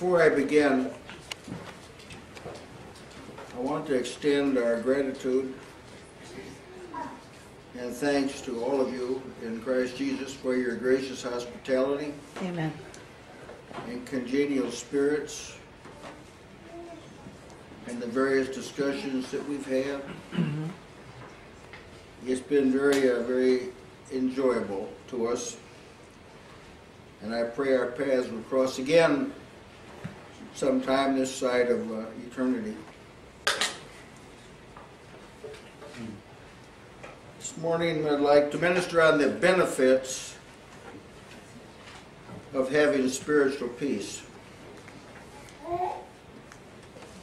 Before I begin, I want to extend our gratitude and thanks to all of you in Christ Jesus for your gracious hospitality Amen. and congenial spirits and the various discussions that we've had. It's been very, uh, very enjoyable to us. And I pray our paths will cross again sometime this side of uh, eternity. This morning, I'd like to minister on the benefits of having spiritual peace.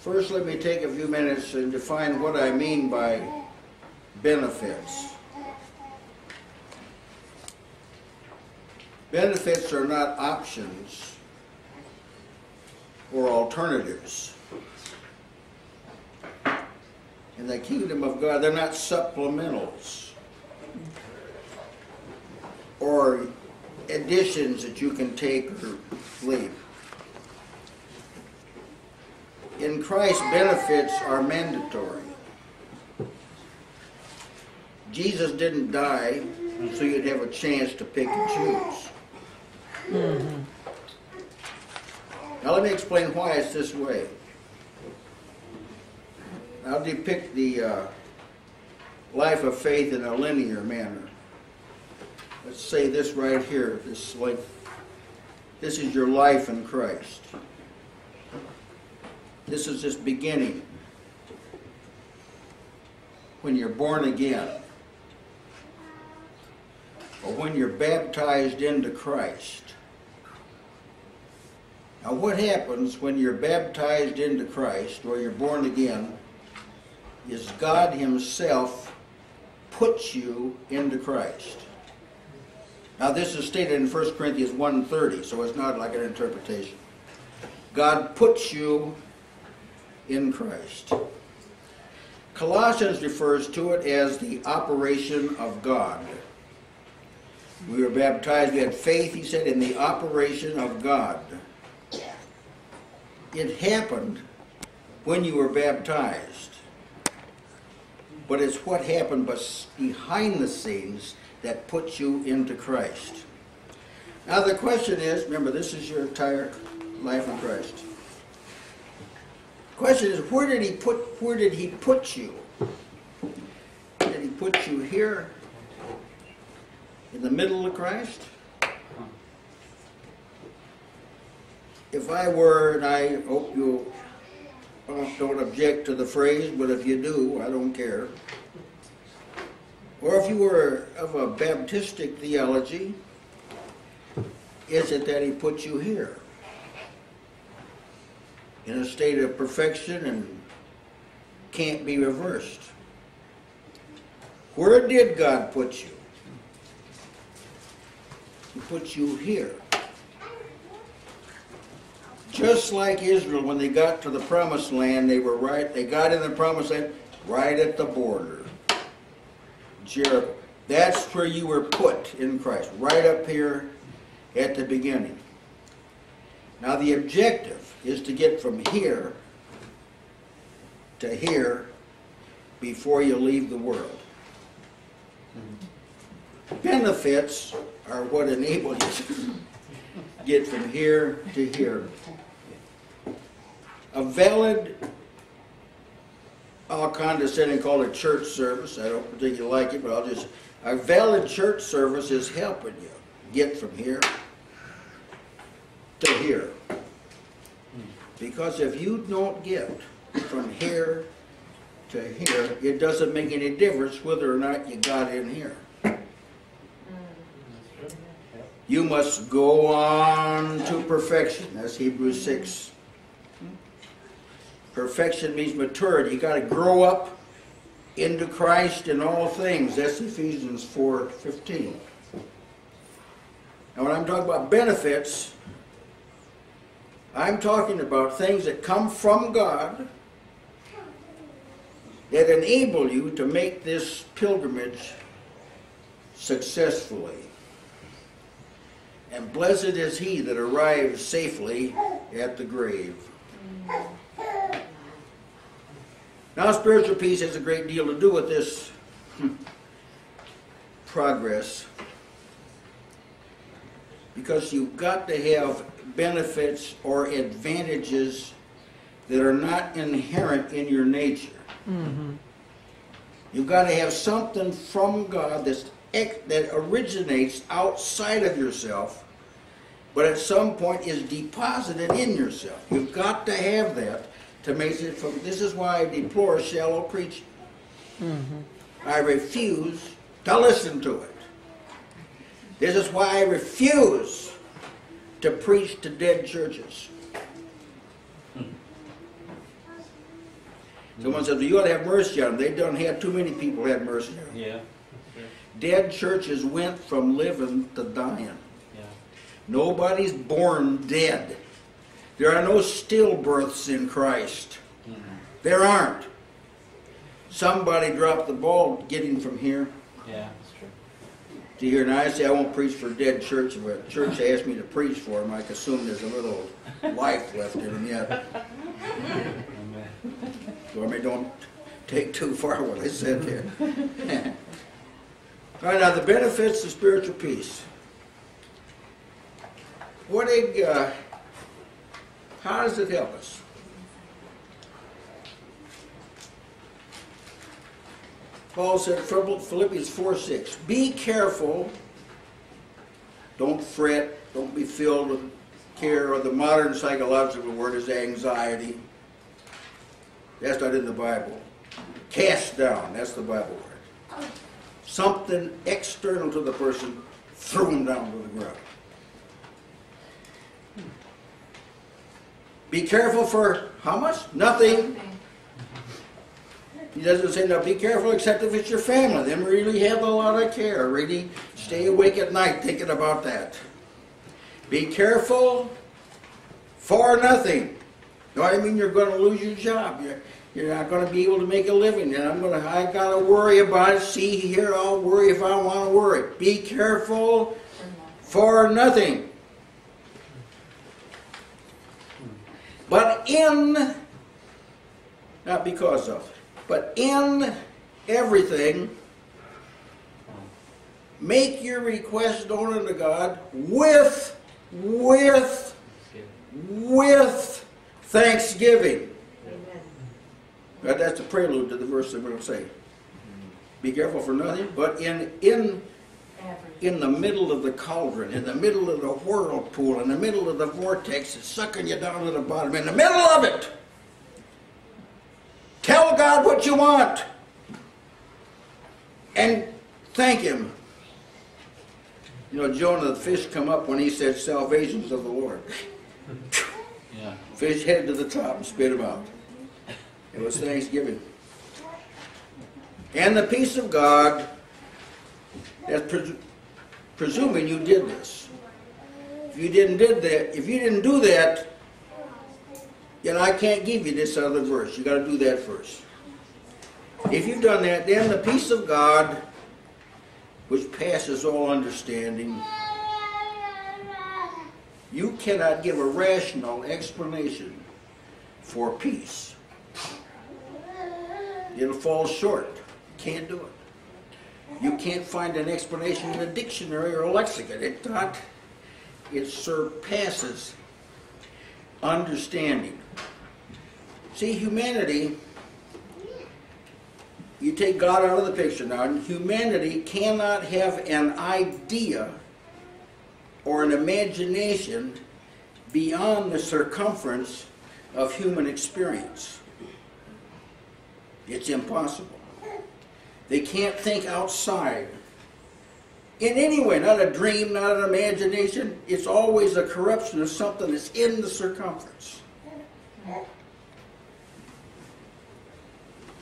First, let me take a few minutes and define what I mean by benefits. Benefits are not options or alternatives. In the kingdom of God, they're not supplementals or additions that you can take or leave. In Christ, benefits are mandatory. Jesus didn't die so you'd have a chance to pick and choose. Mm-hmm. Now let me explain why it's this way. I'll depict the uh, life of faith in a linear manner. Let's say this right here. This like this is your life in Christ. This is this beginning when you're born again or when you're baptized into Christ. Now, what happens when you're baptized into Christ or you're born again is God Himself puts you into Christ. Now, this is stated in 1 Corinthians 1.30, so it's not like an interpretation. God puts you in Christ. Colossians refers to it as the operation of God. We were baptized, we had faith, he said, in the operation of God. It happened when you were baptized. But it's what happened behind the scenes that puts you into Christ. Now the question is, remember this is your entire life in Christ. The Question is, where did he put where did he put you? Did he put you here in the middle of Christ? If I were, and I hope you uh, don't object to the phrase, but if you do, I don't care. Or if you were of a Baptistic theology, is it that he put you here? In a state of perfection and can't be reversed. Where did God put you? He put you here. Just like Israel, when they got to the promised land, they were right, they got in the promised land right at the border. Jericho. That's where you were put in Christ, right up here at the beginning. Now the objective is to get from here to here before you leave the world. Benefits are what enable you to get from here to here. A valid, I'll condescend and call it church service. I don't particularly like it, but I'll just, a valid church service is helping you get from here to here. Because if you don't get from here to here, it doesn't make any difference whether or not you got in here. You must go on to perfection. That's Hebrews 6. Perfection means maturity. You got to grow up into Christ in all things. That's Ephesians 4:15. Now when I'm talking about benefits, I'm talking about things that come from God that enable you to make this pilgrimage successfully. And blessed is he that arrives safely at the grave. Now, spiritual peace has a great deal to do with this hmm, progress because you've got to have benefits or advantages that are not inherent in your nature. Mm-hmm. You've got to have something from God that's, that originates outside of yourself, but at some point is deposited in yourself. You've got to have that to make it from. This is why I deplore shallow preaching. Mm-hmm. I refuse to listen to it. This is why I refuse to preach to dead churches. Mm-hmm. Someone says, well, you ought to have mercy on them. They don't have too many people have mercy on them. Yeah. Dead churches went from living to dying. Yeah. Nobody's born dead. There are no stillbirths in Christ. There aren't. Somebody dropped the ball getting from here Yeah, that's true. to here. Now I say I won't preach for dead church. but church asked me to preach for them, I can assume there's a little life left in them yet. So I mean, don't take too far what I said there. All right, now the benefits of spiritual peace. What a, uh, how does it help us? Paul said, Philippians 4 6, be careful, don't fret, don't be filled with care, or the modern psychological word is anxiety. That's not in the Bible. Cast down, that's the Bible word. Something external to the person, threw him down to the ground. Be careful for how much? Nothing. He doesn't say, now be careful except if it's your family. Then really have a lot of care. Really stay awake at night thinking about that. Be careful for nothing. No, I mean you're going to lose your job. You're, you're not going to be able to make a living. And I'm going to, I got to worry about it. See here, I'll worry if I want to worry. Be careful for nothing. But in, not because of, but in everything, make your request known unto God with, with, with thanksgiving. But that's the prelude to the verse that we're going to say. Be careful for nothing, but in in in the middle of the cauldron, in the middle of the whirlpool, in the middle of the vortex, it's sucking you down to the bottom. In the middle of it, tell God what you want, and thank Him. You know, Jonah the fish come up when he said, "Salvation's of the Lord." Yeah. Fish headed to the top and spit him out. It was Thanksgiving. And the peace of God, that's pres- presuming you did this. If you didn't did that, if you didn't do that, then I can't give you this other verse. You got to do that first. If you've done that, then the peace of God, which passes all understanding, you cannot give a rational explanation for peace. It'll fall short. Can't do it. You can't find an explanation in a dictionary or a lexicon. It not. It surpasses understanding. See, humanity. You take God out of the picture now, and humanity cannot have an idea or an imagination beyond the circumference of human experience. It's impossible. They can't think outside. In any way, not a dream, not an imagination. It's always a corruption of something that's in the circumference.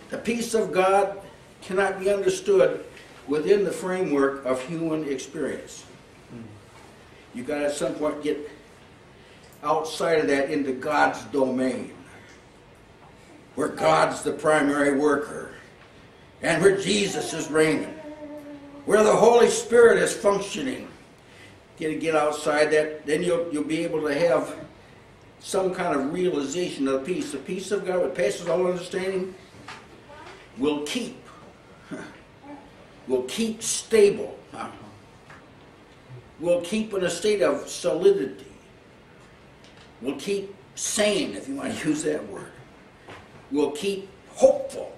The peace of God cannot be understood within the framework of human experience. You've got to at some point get outside of that into God's domain, where God's the primary worker, and where Jesus is reigning, where the Holy Spirit is functioning. Get to get outside that, then you'll you'll be able to have some kind of realization of peace. The peace of God, that passes all understanding, will keep, will keep stable, will keep in a state of solidity, will keep sane, if you want to use that word, will keep hopeful,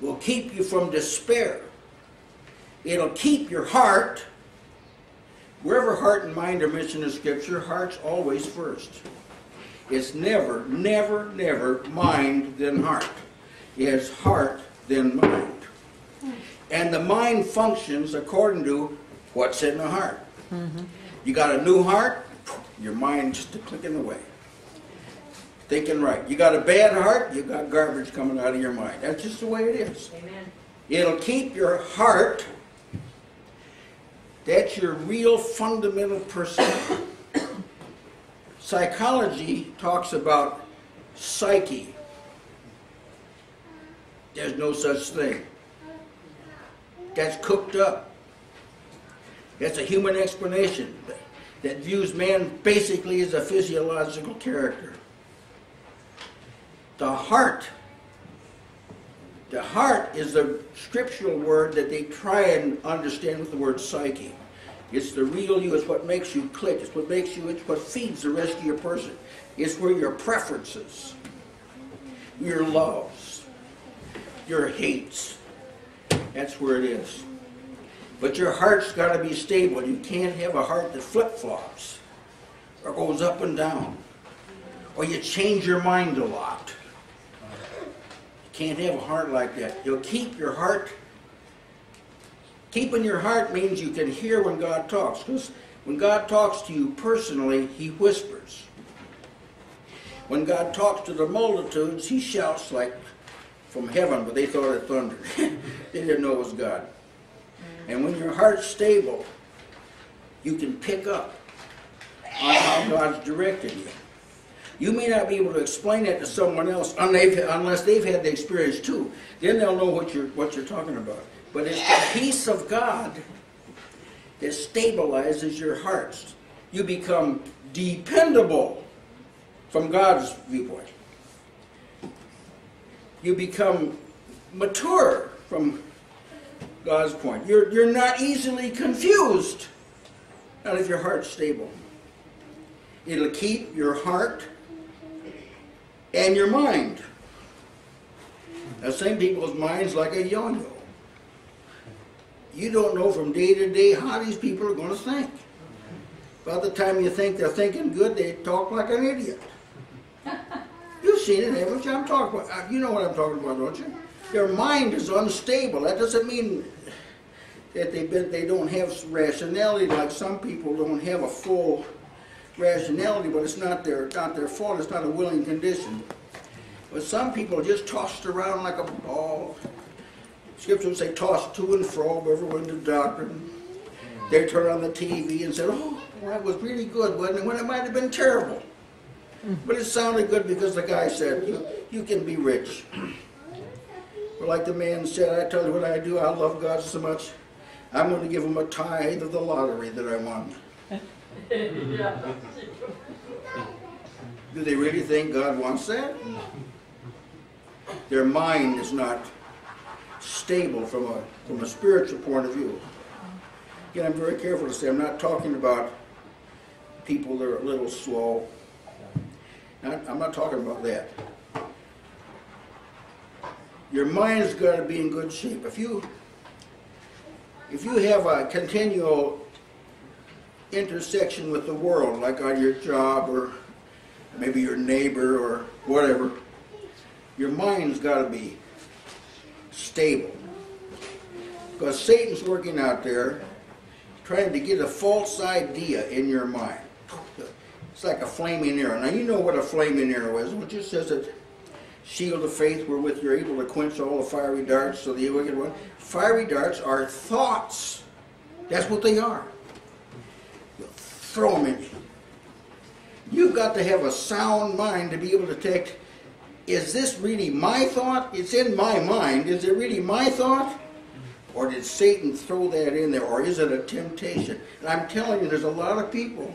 will keep you from despair. It'll keep your heart, wherever heart and mind are mentioned in Scripture, heart's always first. It's never, never, never mind then heart. It's heart then mind. And the mind functions according to what's in the heart. Mm-hmm. You got a new heart, your mind just clicking away. Thinking right. You got a bad heart, you got garbage coming out of your mind. That's just the way it is. Amen. It'll keep your heart. That's your real fundamental person. Psychology talks about psyche. There's no such thing. That's cooked up. That's a human explanation that views man basically as a physiological character. The heart the heart is the scriptural word that they try and understand with the word psyche. It's the real you, it's what makes you click, it's what makes you, it's what feeds the rest of your person. It's where your preferences, your loves, your hates, that's where it is. But your heart's got to be stable. You can't have a heart that flip flops or goes up and down or you change your mind a lot. Can't have a heart like that. You'll keep your heart. Keeping your heart means you can hear when God talks. Because when God talks to you personally, He whispers. When God talks to the multitudes, He shouts like from heaven, but they thought it thundered. they didn't know it was God. And when your heart's stable, you can pick up on how God's directing you. You may not be able to explain that to someone else unless they've had the experience too. Then they'll know what you're, what you're talking about. But it's the peace of God that stabilizes your hearts. You become dependable from God's viewpoint. You become mature from God's point. You're, you're not easily confused, not if your heart's stable. It'll keep your heart and your mind. Now, same people's minds like a yo-yo. You don't know from day to day how these people are going to think. By the time you think they're thinking good, they talk like an idiot. You've seen it, haven't you? I'm talking about, uh, you know what I'm talking about, don't you? Their mind is unstable. That doesn't mean that they they don't have rationality like some people don't have a full rationality, but it's not their not their fault. It's not a willing condition. But some people are just tossed around like a ball. Scripture would say tossed to and fro, every wind of doctrine. They turn on the TV and said, "Oh, well, that was really good," when it? When it might have been terrible. But it sounded good because the guy said, "You you can be rich." But like the man said, I tell you what I do. I love God so much. I'm going to give him a tithe of the lottery that I won. Do they really think God wants that? Their mind is not stable from a, from a spiritual point of view. Again, I'm very careful to say I'm not talking about people that are a little slow. I'm not talking about that. Your mind's got to be in good shape. If you if you have a continual intersection with the world, like on your job or maybe your neighbor or whatever, your mind's got to be stable. Because Satan's working out there trying to get a false idea in your mind. It's like a flaming arrow. Now, you know what a flaming arrow is. It just says that shield of faith wherewith you're able to quench all the fiery darts of the wicked one. Fiery darts are thoughts. That's what they are throw them in you. You've got to have a sound mind to be able to detect, is this really my thought? It's in my mind. Is it really my thought? Or did Satan throw that in there? Or is it a temptation? And I'm telling you, there's a lot of people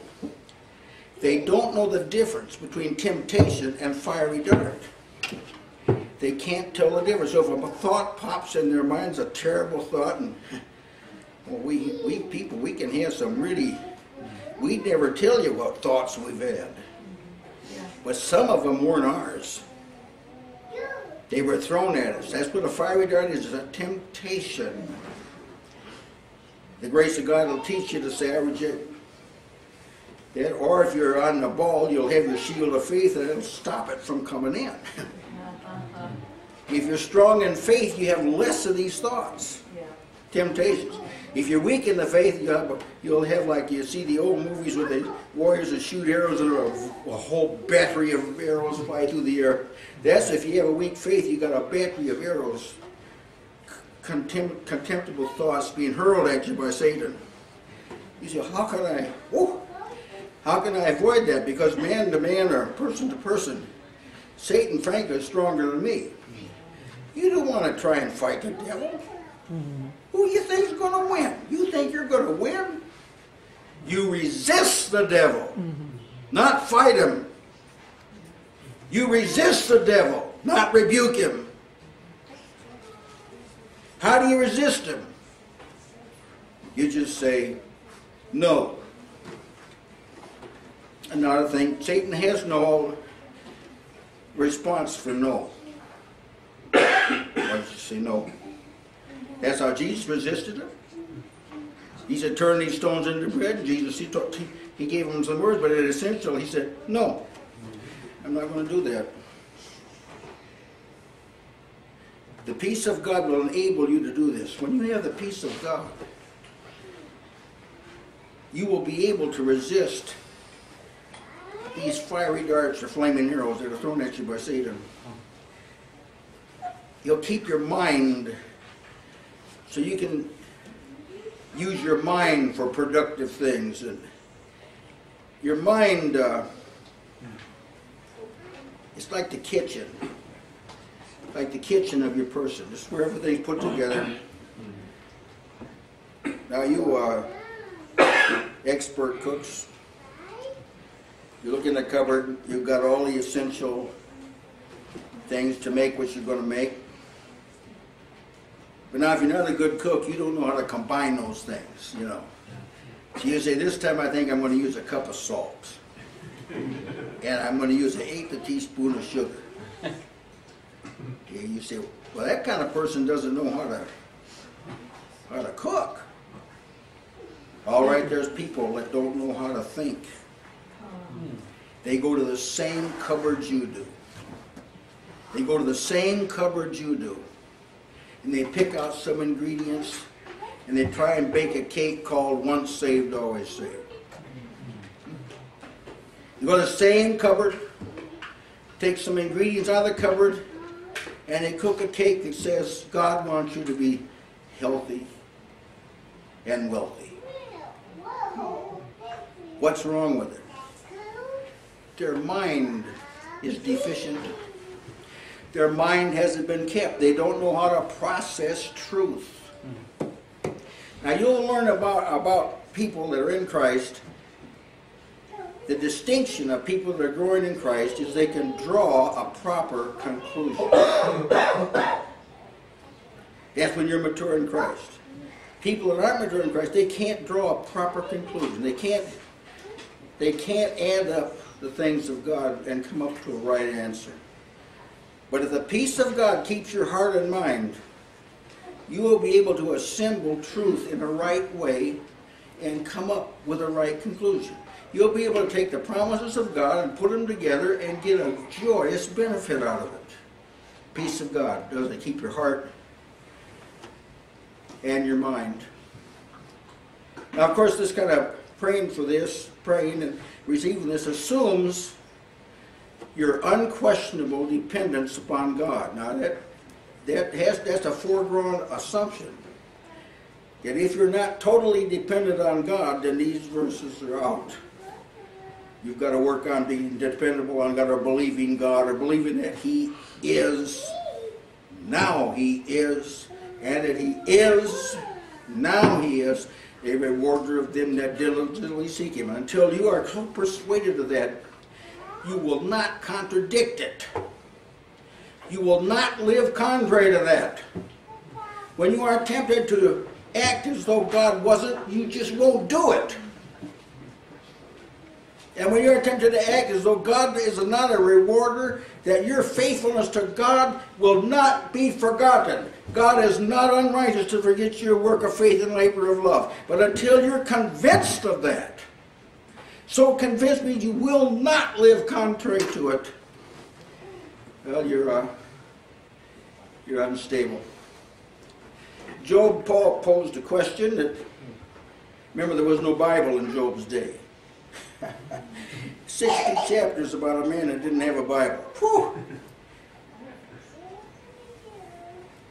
They don't know the difference between temptation and fiery dart. They can't tell the difference. So if a thought pops in their minds, a terrible thought, and well, we, we people, we can have some really, we never tell you what thoughts we've had. Mm-hmm. But some of them weren't ours. They were thrown at us. That's what a fiery dart is, a temptation. The grace of God will teach you to say, I reject that. Or if you're on the ball, you'll have your shield of faith and it'll stop it from coming in. if you're strong in faith, you have less of these thoughts, Yeah. temptations. If you're weak in the faith, you'll have like you see the old movies where the warriors that shoot arrows and a, a whole battery of arrows fly through the air. That's if you have a weak faith, you got a battery of arrows, contempt, contemptible thoughts being hurled at you by Satan. You say, how can I, how can I avoid that? Because man to man or person to person, Satan, frankly, is stronger than me. You don't want to try and fight the devil. Hmm. Who you think's going to win? You think you're going to win? You resist the devil, mm-hmm. not fight him. You resist the devil, not rebuke him. How do you resist him? You just say, no. Another thing, Satan has no response for no. Why don't you say no? That's how Jesus resisted them. He said, turn these stones into bread. Jesus, he, taught, he, he gave him some words, but at essential, he said, no, I'm not going to do that. The peace of God will enable you to do this. When you have the peace of God, you will be able to resist these fiery darts or flaming arrows that are thrown at you by Satan. You'll keep your mind so you can use your mind for productive things. And your mind, uh, it's like the kitchen, like the kitchen of your person. It's where everything's put together. Now you are expert cooks. You look in the cupboard, you've got all the essential things to make what you're going to make. But now, if you're not a good cook, you don't know how to combine those things, you know. So you say, this time I think I'm going to use a cup of salt. And I'm going to use an eighth of a teaspoon of sugar. Okay, you say, well, that kind of person doesn't know how to, how to cook. All right, there's people that don't know how to think. They go to the same cupboards you do. They go to the same cupboards you do. And they pick out some ingredients and they try and bake a cake called once saved, always saved. You go to the same cupboard, take some ingredients out of the cupboard, and they cook a cake that says God wants you to be healthy and wealthy. What's wrong with it? Their mind is deficient. Their mind hasn't been kept. They don't know how to process truth. Now you'll learn about, about people that are in Christ. The distinction of people that are growing in Christ is they can draw a proper conclusion. That's when you're mature in Christ. People that aren't mature in Christ, they can't draw a proper conclusion. They can't they can't add up the things of God and come up to a right answer. But if the peace of God keeps your heart and mind, you will be able to assemble truth in a right way and come up with a right conclusion. You'll be able to take the promises of God and put them together and get a joyous benefit out of it. Peace of God does it keep your heart and your mind. Now, of course, this kind of praying for this, praying and receiving this assumes your unquestionable dependence upon God. Now that that has that's a foregone assumption. That if you're not totally dependent on God, then these verses are out. You've got to work on being dependable on God or believing God or believing that He is, now He is, and that He is, now He is, a rewarder of them that diligently seek him. Until you are so persuaded of that, you will not contradict it. You will not live contrary to that. When you are tempted to act as though God wasn't, you just won't do it. And when you're tempted to act as though God is not a rewarder, that your faithfulness to God will not be forgotten. God is not unrighteous to forget your work of faith and labor of love. But until you're convinced of that, so convince me you will not live contrary to it, well, you're, uh, you're unstable. Job, Paul posed a question that, remember, there was no Bible in Job's day. 60 chapters about a man that didn't have a Bible. Whew.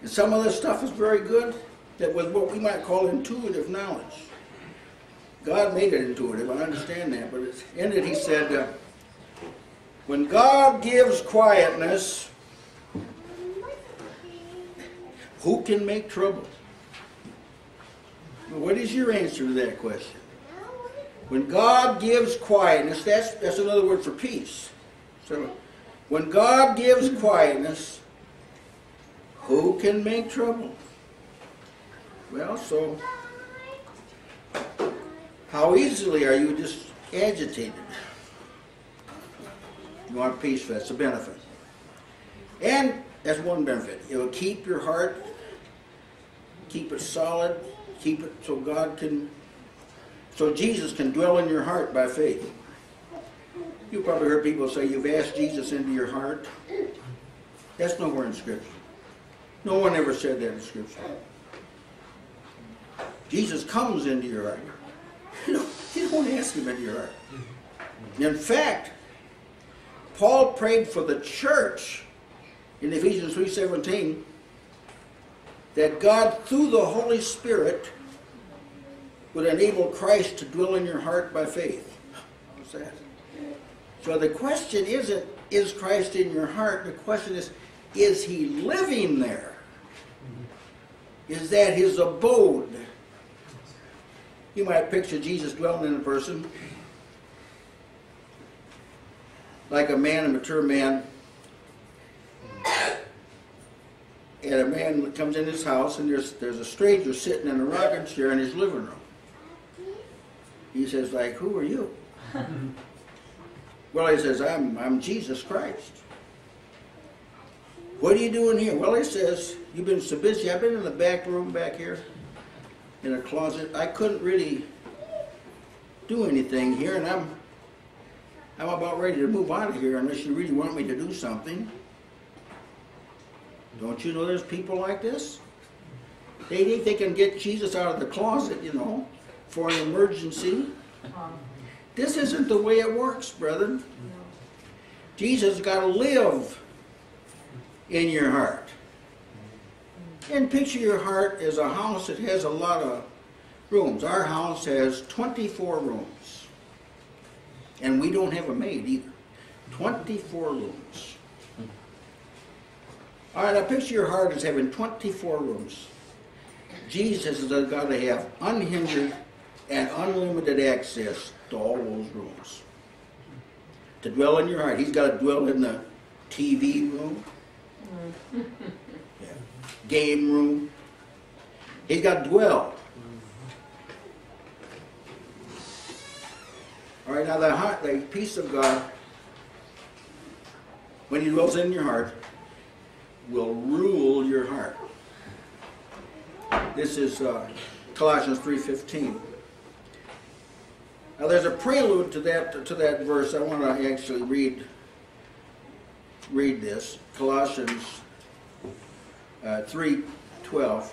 And some of this stuff is very good. That was what we might call intuitive knowledge. God made it intuitive, I understand that. But in it, he said, uh, when God gives quietness, who can make trouble? What is your answer to that question? When God gives quietness, that's, that's another word for peace. So, when God gives quietness, who can make trouble? Well, so, how easily are you just agitated? You want peace, that's a benefit. And that's one benefit. It will keep your heart, keep it solid, keep it so God can so Jesus can dwell in your heart by faith. You probably heard people say you've asked Jesus into your heart. That's nowhere in Scripture. No one ever said that in Scripture. Jesus comes into your heart. You don't, you don't ask him into your heart. In fact, Paul prayed for the church in Ephesians 3.17 that God, through the Holy Spirit, would enable Christ to dwell in your heart by faith. What's that? So the question isn't, is Christ in your heart? The question is, is he living there? Is that his abode? You might picture Jesus dwelling in a person like a man, a mature man, and a man comes in his house and there's, there's a stranger sitting in a rocking chair in his living room. He says, like, who are you? well, he says, I'm, I'm Jesus Christ. What are you doing here? Well, he says, you've been so busy. I've been in the back room back here in a closet. I couldn't really do anything here, and I'm, I'm about ready to move out of here unless you really want me to do something. Don't you know there's people like this? They think they can get Jesus out of the closet, you know for an emergency. This isn't the way it works, brethren. Jesus got to live in your heart. And picture your heart as a house that has a lot of rooms. Our house has 24 rooms. And we don't have a maid either. 24 rooms. All right, now picture your heart as having 24 rooms. Jesus has got to have unhindered and unlimited access to all those rooms. To dwell in your heart. He's got to dwell in the TV room. game room. He's got to dwell. All right, now the heart, the peace of God, when He dwells in your heart, will rule your heart. This is uh, Colossians three fifteen. Now there's a prelude to that to that verse. I want to actually read read this. Colossians uh, 3.12.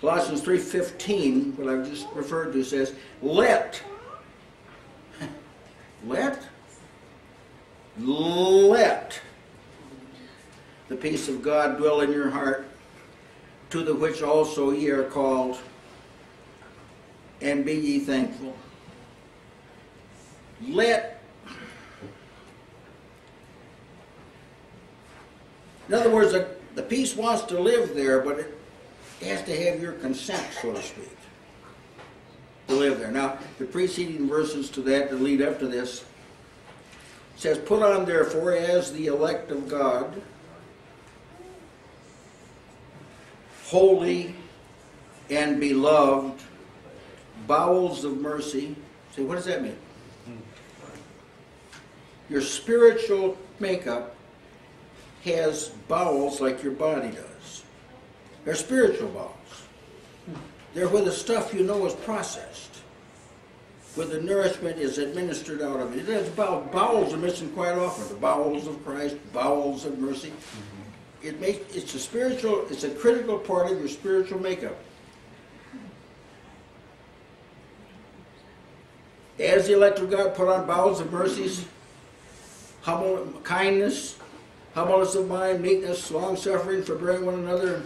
Colossians 3.15, what I've just referred to, says, Let, let, let the peace of God dwell in your heart, to the which also ye are called, and be ye thankful let in other words the, the peace wants to live there but it has to have your consent so to speak to live there. Now, the preceding verses to that that lead up to this says, Put on therefore as the elect of God, holy and beloved, bowels of mercy. See, what does that mean? Hmm. Your spiritual makeup has bowels like your body does. They're spiritual bowels. They're where the stuff you know is processed, where the nourishment is administered out of it. It has bowels. Are missing quite often. The bowels of Christ, bowels of mercy. Mm-hmm. It makes it's a spiritual. It's a critical part of your spiritual makeup. As the elect of God, put on bowels of mercies, humble kindness, humbleness of mind, meekness, long suffering, forbearing one another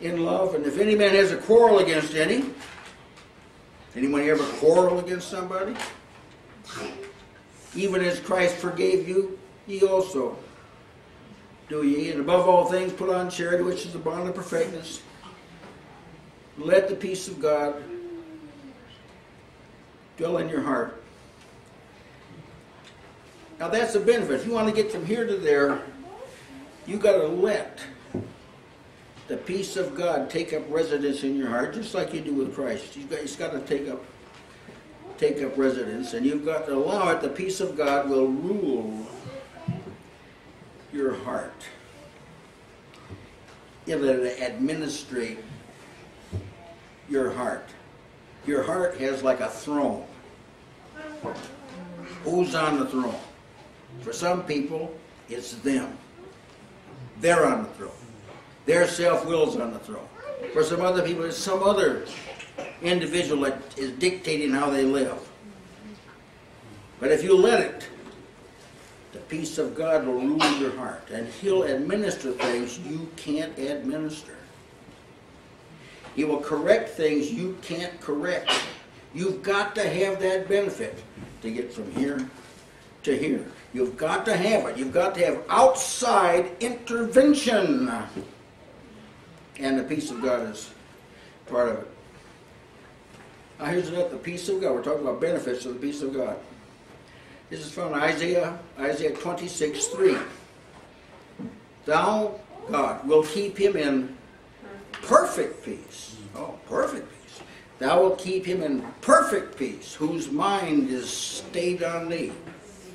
in love. And if any man has a quarrel against any, anyone ever quarrel against somebody? Even as Christ forgave you, ye also do ye. And above all things, put on charity, which is the bond of perfectness. Let the peace of God dwell in your heart. Now that's the benefit. If you want to get from here to there, you got to let the peace of God take up residence in your heart, just like you do with Christ. You've got, it's got to take up take up residence, and you've got to allow it. The peace of God will rule your heart. It'll administrate your heart. Your heart has like a throne. Who's on the throne? For some people, it's them. They're on the throne. Their self-will's on the throne. For some other people, it's some other individual that is dictating how they live. But if you let it, the peace of God will rule your heart, and He'll administer things you can't administer. He will correct things you can't correct. You've got to have that benefit to get from here to here. You've got to have it. You've got to have outside intervention. And the peace of God is part of it. Now here's another, the peace of God. We're talking about benefits of the peace of God. This is from Isaiah, Isaiah 26, 3. Thou, God, will keep him in perfect peace. Oh, perfect peace. Thou wilt keep him in perfect peace, whose mind is stayed on thee,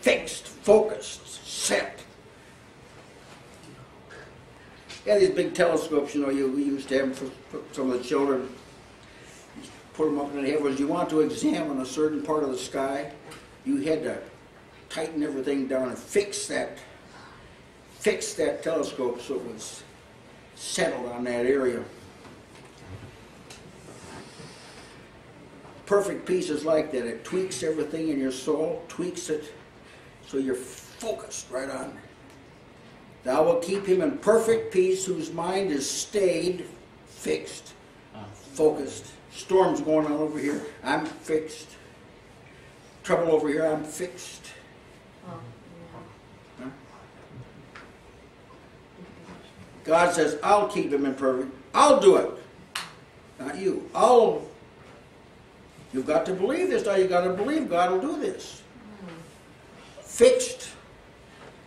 fixed, focused, set. Yeah, these big telescopes, you know, you, we used to have them for, for some of the children. Put them up in the heavens. You want to examine a certain part of the sky, you had to tighten everything down and fix that, fix that telescope so it was settled on that area. Perfect peace is like that. It tweaks everything in your soul, tweaks it so you're focused right on. Thou wilt keep him in perfect peace whose mind is stayed, fixed, focused. Storms going on over here, I'm fixed. Trouble over here, I'm fixed. Oh, huh? God says, I'll keep him in perfect. I'll do it. Not you. I'll. You've got to believe this now. You've got to believe God will do this. Fixed.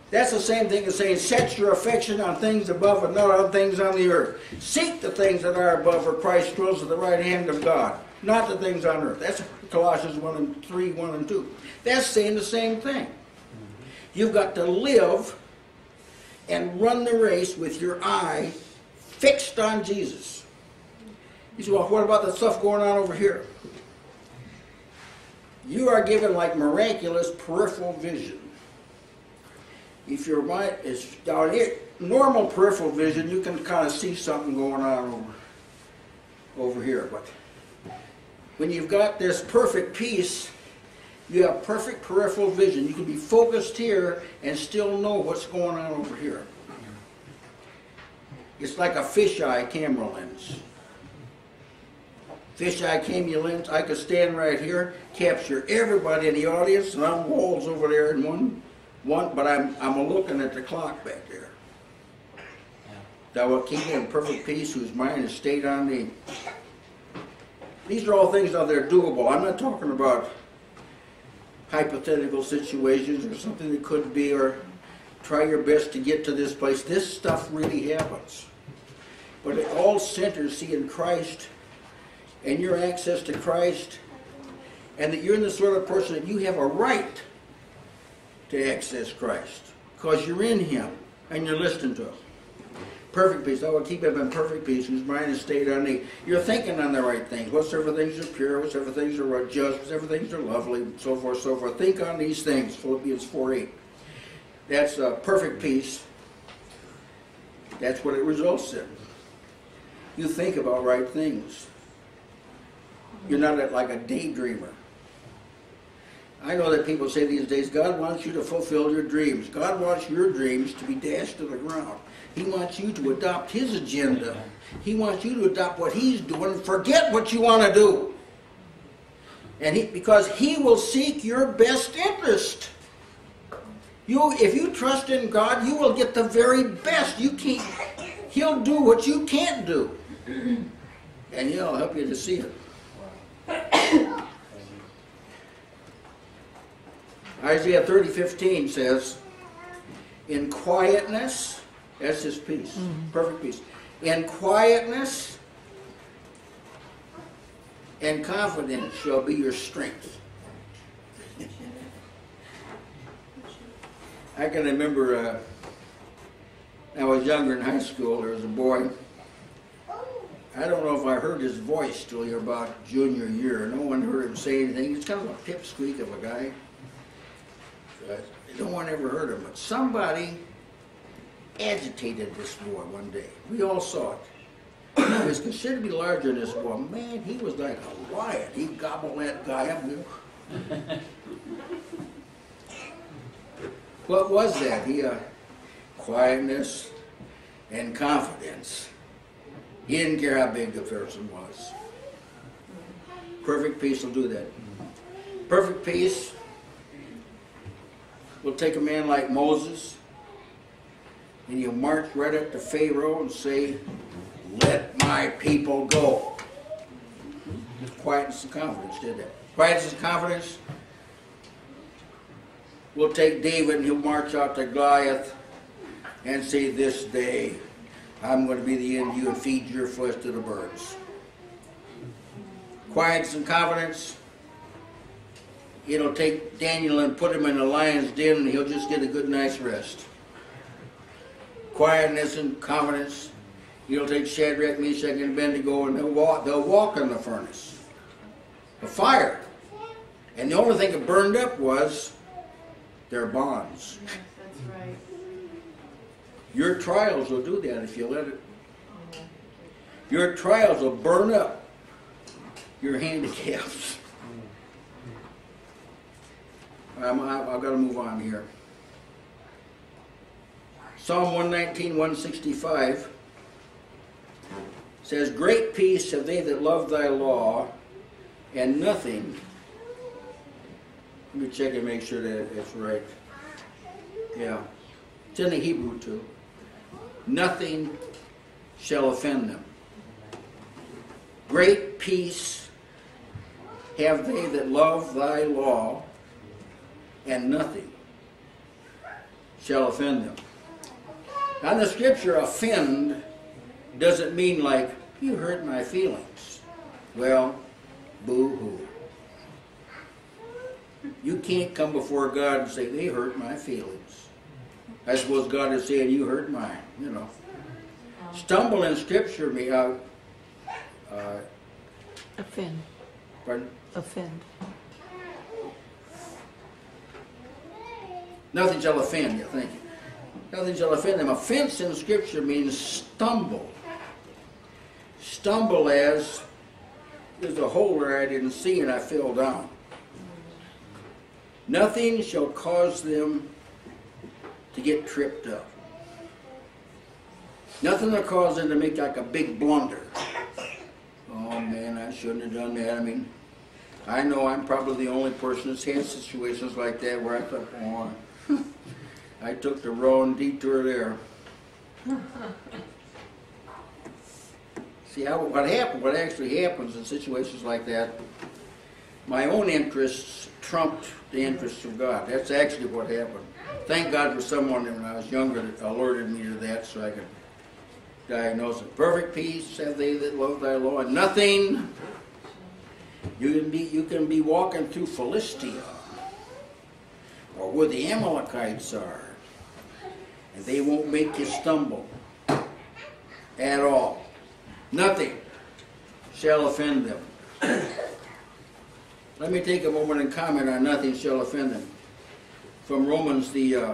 That's the same thing as saying, set your affection on things above and not on things on the earth. Seek the things that are above where Christ dwells at the right hand of God, not the things on earth. That's Colossians 1 and 3, 1 and 2. That's saying the same thing. You've got to live and run the race with your eye fixed on Jesus. You say, well, what about the stuff going on over here? You are given like miraculous peripheral vision. If your mind is down here, normal peripheral vision, you can kind of see something going on over, over here. But when you've got this perfect peace, you have perfect peripheral vision. You can be focused here and still know what's going on over here. It's like a fisheye camera lens. Fisheye camera lens, I could stand right here, capture everybody in the audience, and I'm walls over there in one, one, but I'm, I'm looking at the clock back there. Thou keep him in perfect peace whose mind is stayed on thee. These are all things that are doable. I'm not talking about hypothetical situations or something that could be, or try your best to get to this place. This stuff really happens. But it all centers, see, in Christ and your access to Christ, and that you're in the sort of person that you have a right to access Christ because you're in Him and you're listening to Him. Perfect peace. I will keep him in perfect peace whose mind is stayed on thee. You're thinking on the right things. Whatsoever things are pure, whatsoever things are just, whatsoever things are lovely, so forth, so forth. Think on these things. Philippians 4 8. That's uh, perfect peace. That's what it results in. You think about right things. You're not a- like a daydreamer. I know that people say these days, God wants you to fulfill your dreams. God wants your dreams to be dashed to the ground. He wants you to adopt His agenda. He wants you to adopt what He's doing. Forget what you want to do. And he, because He will seek your best interest. You, if you trust in God, you will get the very best. You can't. He'll do what you can't do, and He'll help you to see it. Isaiah 30, 15 says, In quietness, that's his peace, perfect peace. In quietness and confidence shall be your strength. I can remember uh, I was younger in high school, there was a boy. I don't know if I heard his voice till you're about junior year. No one heard him say anything. He's kind of a pipsqueak of a guy. No one ever heard of him, but somebody agitated this boy one day. We all saw it. He was considered to be larger than this boy. Man, he was like a lion. He gobbled that guy up. what was that? He, uh, quietness and confidence. He didn't care how big the person was. Perfect peace will do that. Perfect peace will take a man like Moses and he'll march right up to Pharaoh and say, Let my people go. Quietness and confidence did that. Quietness and confidence We'll take David and he'll march out to Goliath and say, This day I'm going to be the end of you and feed your flesh to the birds. Quietness and confidence it'll take Daniel and put him in the lion's den and he'll just get a good night's rest. Quietness and confidence. He'll take Shadrach, Meshach, and Abednego and they'll walk, they'll walk in the furnace. The fire. And the only thing that burned up was their bonds. Yes, that's right. Your trials will do that if you let it. Your trials will burn up your handicaps. I'm, I've got to move on here. Psalm 119, 165 says, Great peace have they that love thy law, and nothing. Let me check and make sure that it's right. Yeah. It's in the Hebrew too. Nothing shall offend them. Great peace have they that love thy law, and nothing shall offend them. Now, in the scripture, offend doesn't mean like, you hurt my feelings. Well, boo hoo. You can't come before God and say, they hurt my feelings. I suppose God is saying, you hurt mine, you know. Stumble in scripture, me, uh, uh, Offend, pardon? offend. Nothing shall offend you, thank you. Nothing shall offend them. Offense in Scripture means stumble. Stumble as there's a hole there I didn't see and I fell down. Nothing shall cause them to get tripped up. Nothing will cause them to make like a big blunder. Oh man, I shouldn't have done that. I mean, I know I'm probably the only person that's had situations like that where I thought, oh, I took the wrong detour there. See, how, what happened, what actually happens in situations like that, my own interests trumped the interests of God. That's actually what happened. Thank God for someone when I was younger that alerted me to that so I could diagnose it. Perfect peace have they that love thy law, and nothing. You can be you can be walking through Philistia or where the Amalekites are, and they won't make you stumble at all. Nothing shall offend them. Let me take a moment and comment on nothing shall offend them. From Romans, the uh,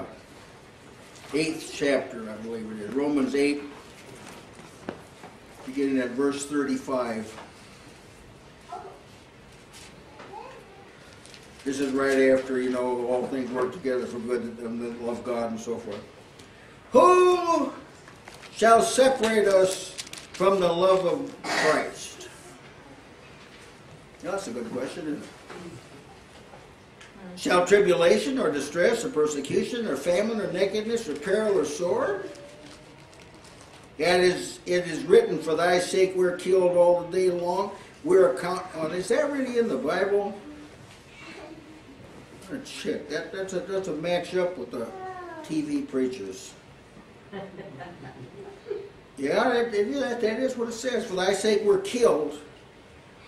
eighth chapter, I believe it is. Romans 8, beginning at verse 35. This is right after, you know, all things work together for good and that love God and so forth. Who shall separate us from the love of Christ? That's a good question, isn't it? Hmm. Shall tribulation or distress or persecution or famine or nakedness or peril or sword? It is, it is written, For thy sake we're killed all the day long. We're account. Oh, is that really in the Bible? Oh, shit, that, that's, a, that's a match up with the TV preachers. Yeah, that, that, that is what it says. For thy sake we're killed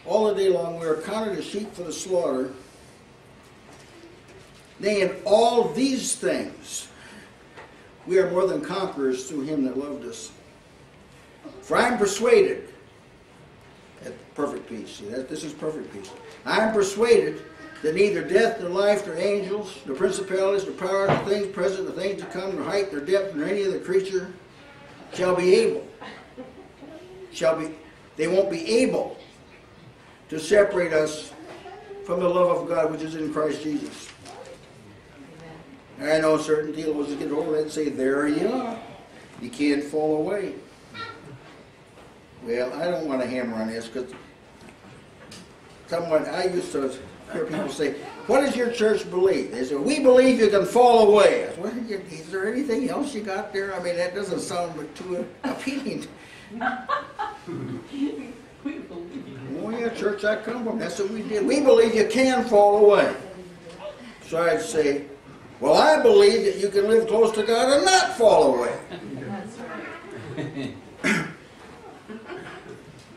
all the day long. We are counted as sheep for the slaughter. Nay, in all these things, we are more than conquerors through him that loved us. For I am persuaded, at perfect peace, see that this is perfect peace. I am persuaded that neither death nor life nor angels, nor principalities, nor powers, nor things present, nor things to come, nor height, nor depth, nor any other creature shall be able, shall be, they won't be able to separate us from the love of God which is in Christ Jesus. I know certain theologians get over that and say, there you are. You can't fall away. Well, I don't want to hammer on this because someone, I used to hear people say, what does your church believe? They say, we believe you can fall away. I said, well, is there anything else you got there? I mean, that doesn't sound too appealing. Oh yeah, church I come from, that's what we did. We believe you can fall away. So I'd say, well, I believe that you can live close to God and not fall away.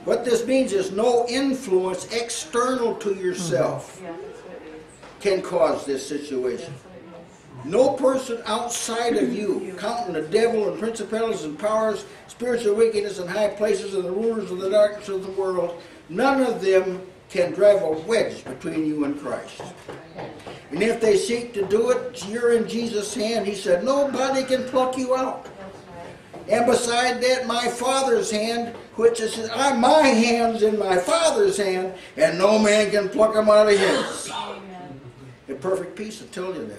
What this means is no influence external to yourself mm-hmm. Yeah, that's what it means. can cause this situation. That's what it means. No person outside of you, counting the devil and principalities and powers, spiritual wickedness in high places and the rulers of the darkness of the world, none of them can drive a wedge between you and Christ. And if they seek to do it, you're in Jesus' hand. He said, nobody can pluck you out. And beside that, my Father's hand, which is I, uh, my hand's in my Father's hand, and no man can pluck them out of his. Perfect peace will tell you that.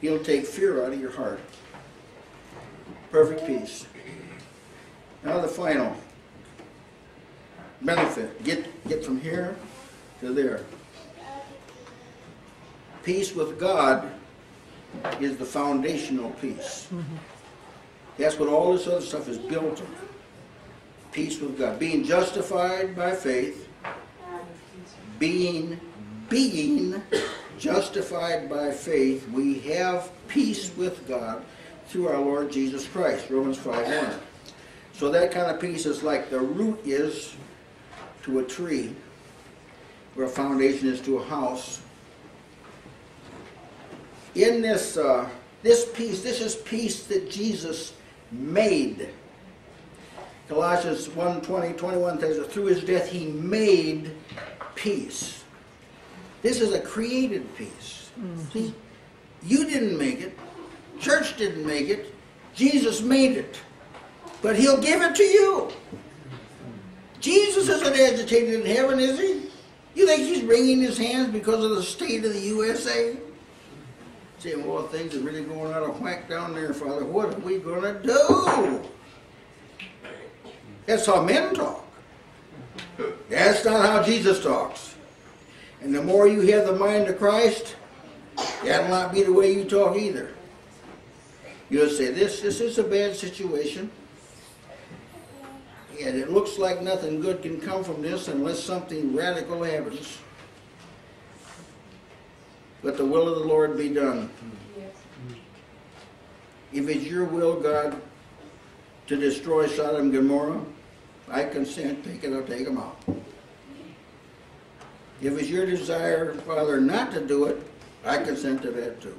He'll take fear out of your heart. Perfect peace. Now the final benefit. Get get from here to there. Peace with God is the foundational peace. That's what all this other stuff is built on. Peace with God. Being justified by faith, being being justified by faith, we have peace with God through our Lord Jesus Christ. Romans 5 1. So that kind of peace is like the root is to a tree, where a foundation is to a house. In this uh, this peace, this is peace that Jesus made. Colossians 1 20, 21 says that through his death he made peace. This is a created peace. Mm-hmm. See, you didn't make it, church didn't make it, Jesus made it. But he'll give it to you. Jesus isn't agitated in heaven, is he? You think he's wringing his hands because of the state of the USA? Saying, well, things are really going out of whack down there, Father. What are we going to do? That's how men talk. That's not how Jesus talks. And the more you have the mind of Christ, that'll not be the way you talk either. You'll say, this, this is a bad situation. And it looks like nothing good can come from this unless something radical happens. Let the will of the Lord be done. Yes. If it's your will, God, to destroy Sodom and Gomorrah, I consent, take it, I'll take them out. If it's your desire, Father, not to do it, I consent to that too.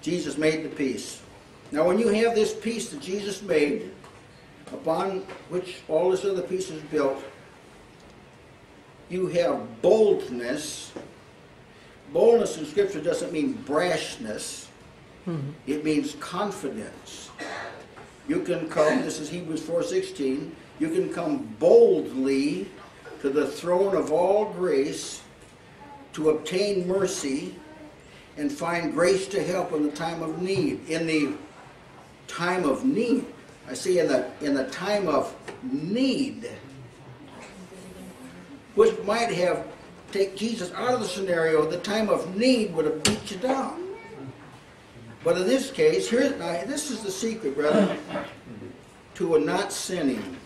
Jesus made the peace. Now, when you have this peace that Jesus made, upon which all this other peace is built, you have boldness. Boldness in Scripture doesn't mean brashness. Hmm. It means confidence. You can come, this is Hebrews 4.16, you can come boldly to the throne of all grace to obtain mercy and find grace to help in the time of need. In the time of need. I see in the in the time of need. Which might have take Jesus out of the scenario, the time of need would have beat you down. But in this case, here now this is the secret, brother, to a not sinning.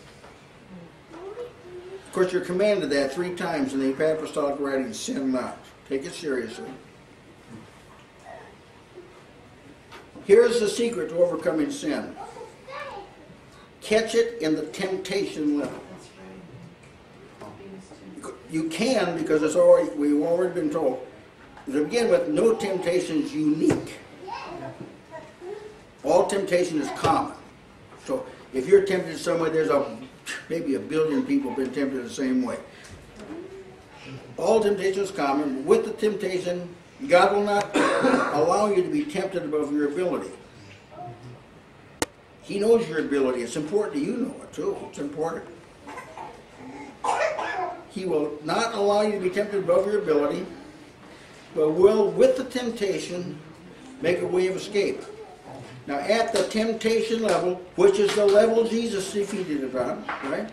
Of course, you're commanded that three times in the apostolic writings, sin not. Take it seriously. Here's the secret to overcoming sin. Catch it in the temptation level. You can because it's already we've already been told. To begin with, no temptation is unique. All temptation is common. So if you're tempted some way, there's a maybe a billion people been tempted the same way. All temptation is common. With the temptation, God will not allow you to be tempted above your ability. He knows your ability. It's important that you know it too. It's important. He will not allow you to be tempted above your ability, but will, with the temptation, make a way of escape. Now, at the temptation level, which is the level Jesus defeated it on, right?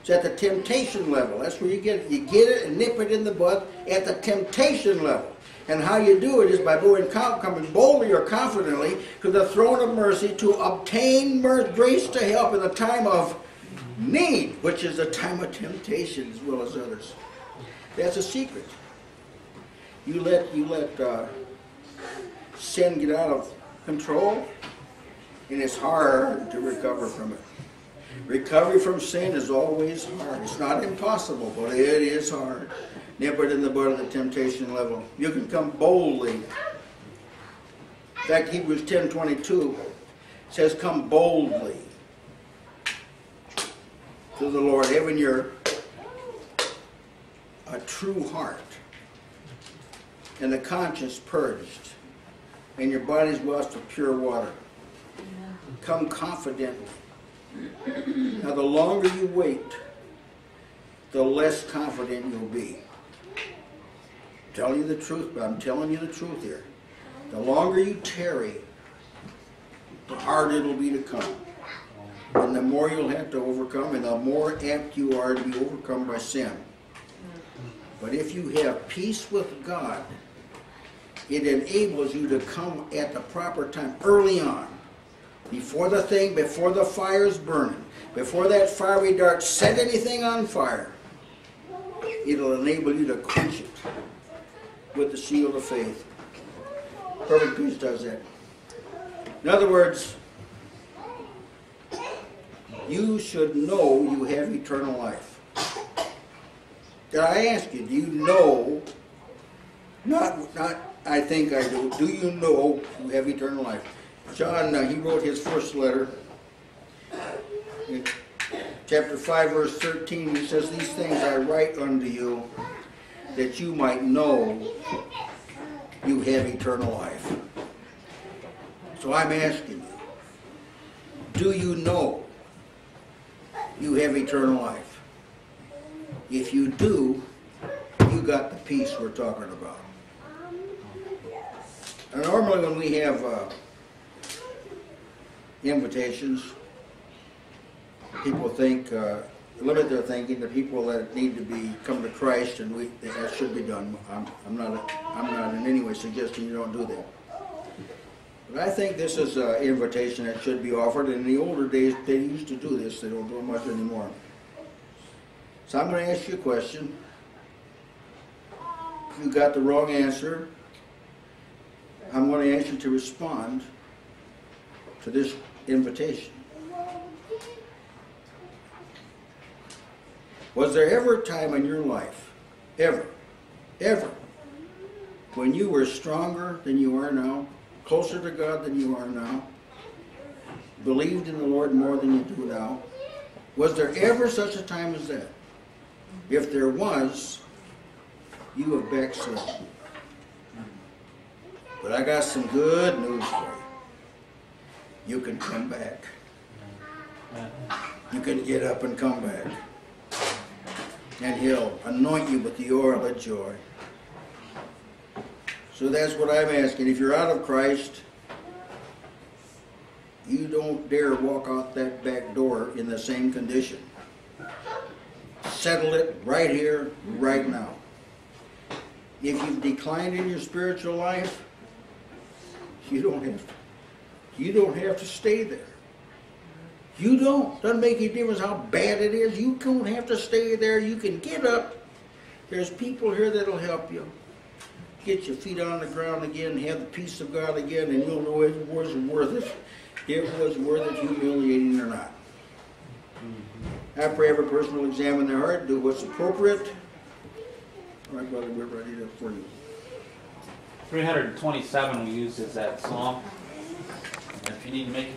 It's at the temptation level. That's where you get it. You get it and nip it in the bud at the temptation level. And how you do it is by going, coming boldly or confidently to the throne of mercy to obtain grace to help in the time of need, which is a time of temptation as well as others. That's a secret. You let you let uh, sin get out of control, and it's hard to recover from it. Recovery from sin is always hard. It's not impossible, but it is hard. Nip it in the bud of the temptation level. You can come boldly. In fact, Hebrews 10:22 says, "Come boldly." To the Lord, having your a true heart and the conscience purged and your body's washed with pure water. Come confidently. Now, the longer you wait, the less confident you'll be. Tell you the truth, but I'm telling you the truth here. The longer you tarry, the harder it'll be to come. And the more you'll have to overcome, and the more apt you are to be overcome by sin. But if you have peace with God, it enables you to come at the proper time, early on, before the thing, before the fire's burning, before that fiery dart set anything on fire. It'll enable you to quench it with the shield of faith. Perfect peace does that. In other words, you should know you have eternal life. Did I ask you, do you know, not, not I think I do, do you know you have eternal life? John, uh, he wrote his first letter, in chapter 5, verse 13, he says, These things I write unto you, that you might know you have eternal life. So I'm asking you, do you know you have eternal life? If you do, you got the peace we're talking about. And normally when we have uh, invitations, people think, uh, limit their thinking to people that need to be come to Christ, and we that should be done. I'm, I'm not I'm not in any way suggesting you don't do that. But I think this is an invitation that should be offered. In the older days, they used to do this. They don't do much anymore. So I'm going to ask you a question. If you got the wrong answer, I'm going to ask you to respond to this invitation. Was there ever a time in your life, ever, ever, when you were stronger than you are now, closer to God than you are now, believed in the Lord more than you do now? Was there ever such a time as that? If there was, you have backslidden. But I got some good news for you. You can come back. You can get up and come back. And he'll anoint you with the oil of joy. So that's what I'm asking. If you're out of Christ, you don't dare walk out that back door in the same condition. Settle it right here, right now. If you've declined in your spiritual life, you don't have to. You don't have to stay there. You don't. Doesn't make any difference how bad it is. You don't have to stay there. You can get up. There's people here that'll help you. Get your feet on the ground again, have the peace of God again, and you'll know it was worth it. It was worth it, humiliating or not. I pray every person will examine their heart, do what's appropriate. All right, brother, we're ready to, for you. 327 we used as that. And if you need to make a